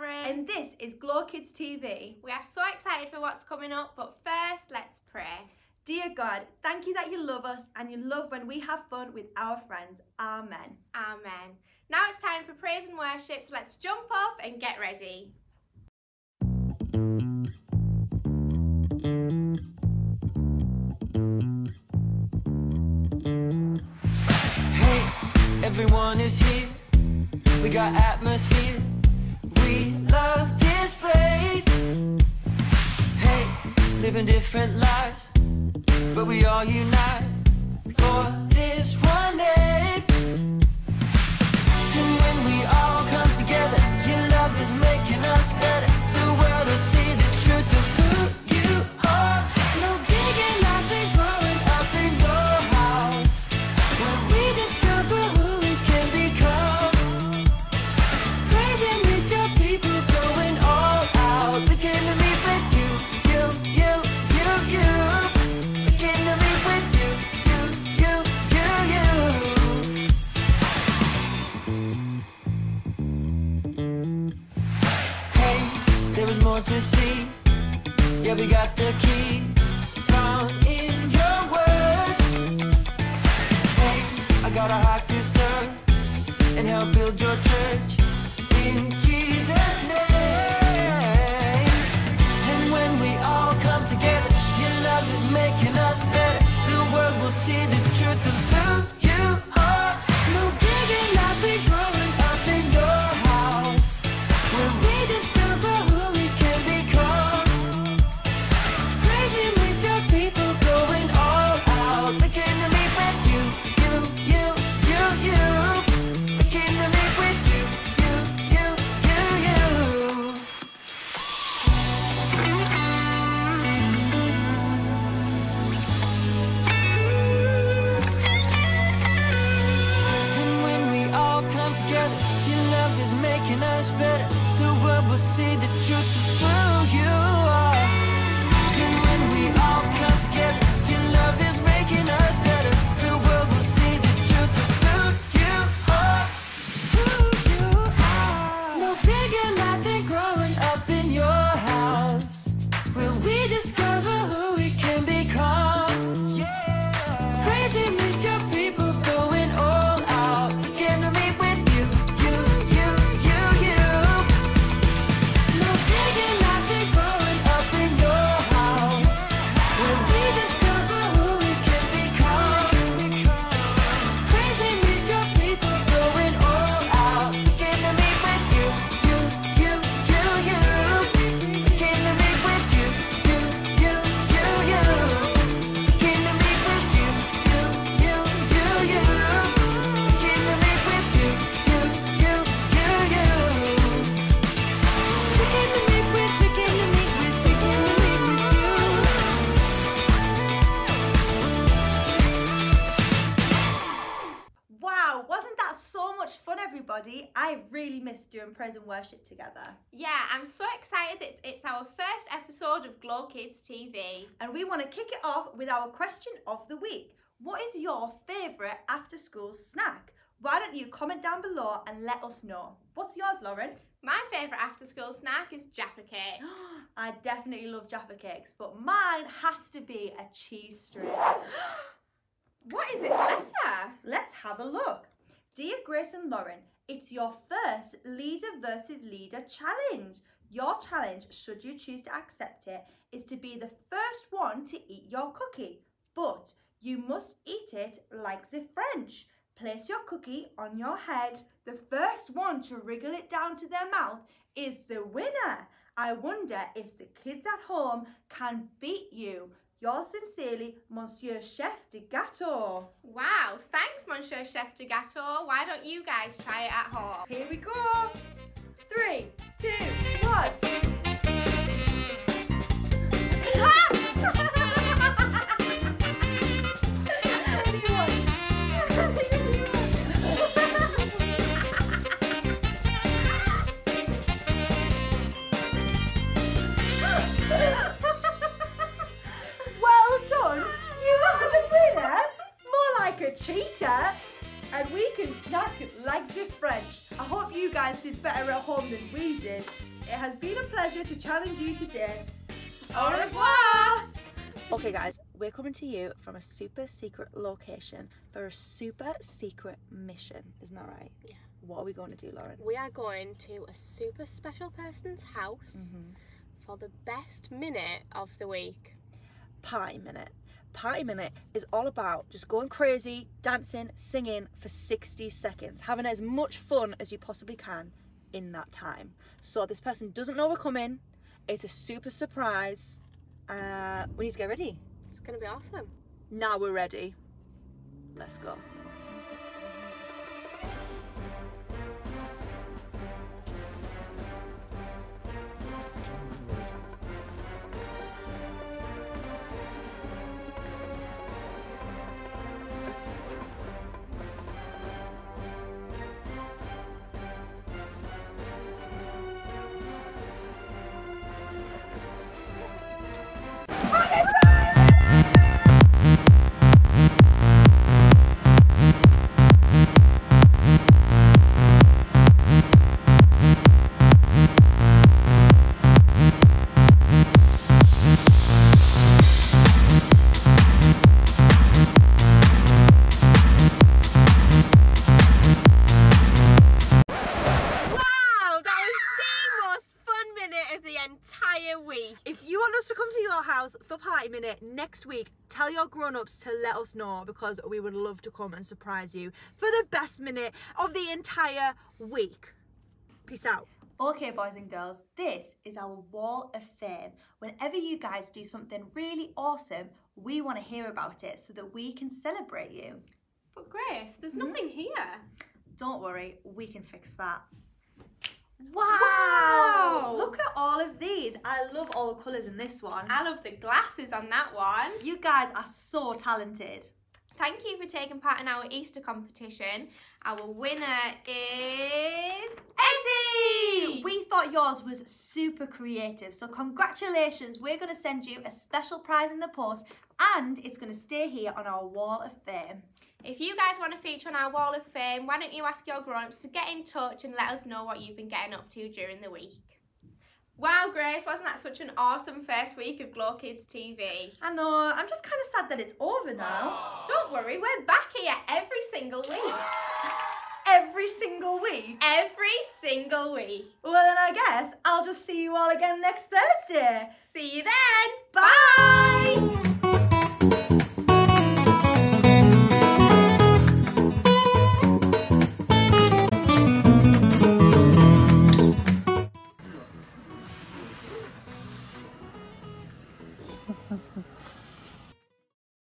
Lauren. And this is Glow Kids TV. we are so excited for what's coming up, but first, let's pray. Dear God, thank you that you love us and you love when we have fun with our friends. Amen. Amen. Now it's time for praise and worship, so let's jump up and get ready. Hey, everyone is here. We got atmosphere. Living different lives, but we all unite for this one day. And when we all come together, your love is making us better. I got a heart to serve and help build your church see the truth so much fun, everybody? I really missed doing praise and worship together. Yeah, I'm so excited that it's our first episode of Glow Kids TV. And we want to kick it off with our question of the week. What is your favourite after school snack? Why don't you comment down below and let us know? What's yours, Lauren? My favourite after school snack is Jaffa Cake. I definitely love Jaffa cakes, but mine has to be a cheese string. What is this letter? Let's have a look. Dear Grace and Lauren, it's your first leader versus leader challenge. Your challenge, should you choose to accept it, is to be the first one to eat your cookie. But you must eat it like the French. Place your cookie on your head. The first one to wriggle it down to their mouth is the winner. I wonder if the kids at home can beat you. Yours sincerely, Monsieur Chef de Gâteau. Wow, thanks, Monsieur Chef de Gâteau. Why don't you guys try it at home? Here we go. At home than we did. pleasure to challenge you today. Au revoir! Okay, guys, we're coming to you from a super secret location for a super secret mission. Isn't that right? Yeah. What are we going to do, Lauren? We are going to a super special person's house Mm-hmm. for the best minute of the week. Party Minute. Party Minute is all about just going crazy, dancing, singing for 60 seconds, having as much fun as you possibly can in that time. So this person doesn't know we're coming. It's a super surprise. Uh, we need to get ready. It's going to be awesome. Now we're ready. Let's go. To come to your house for Party Minute next week, tell your grown ups to let us know because we would love to come and surprise you for the best minute of the entire week. Peace out. Okay, boys and girls, this is our wall of fame. Whenever you guys do something really awesome, we want to hear about it so that we can celebrate you. But Grace, there's mm-hmm. nothing here. Don't worry, we can fix that. Wow! Look at all of these. I love all the colours in this one. I love the glasses on that one. You guys are so talented. Thank you for taking part in our Easter competition. Our winner is Essie! We thought yours was super creative, so congratulations. We're going to send you a special prize in the post and it's going to stay here on our wall of fame. If you guys want to feature on our Wall of Fame, why don't you ask your grown-ups to get in touch and let us know what you've been getting up to during the week. Wow, Grace, wasn't that such an awesome first week of Glow Kids TV? I know, I'm just kind of sad that it's over now. Don't worry, we're back here every single week. Every single week. Every single week. Well, then I guess I'll just see you all again next Thursday. See you then. Bye!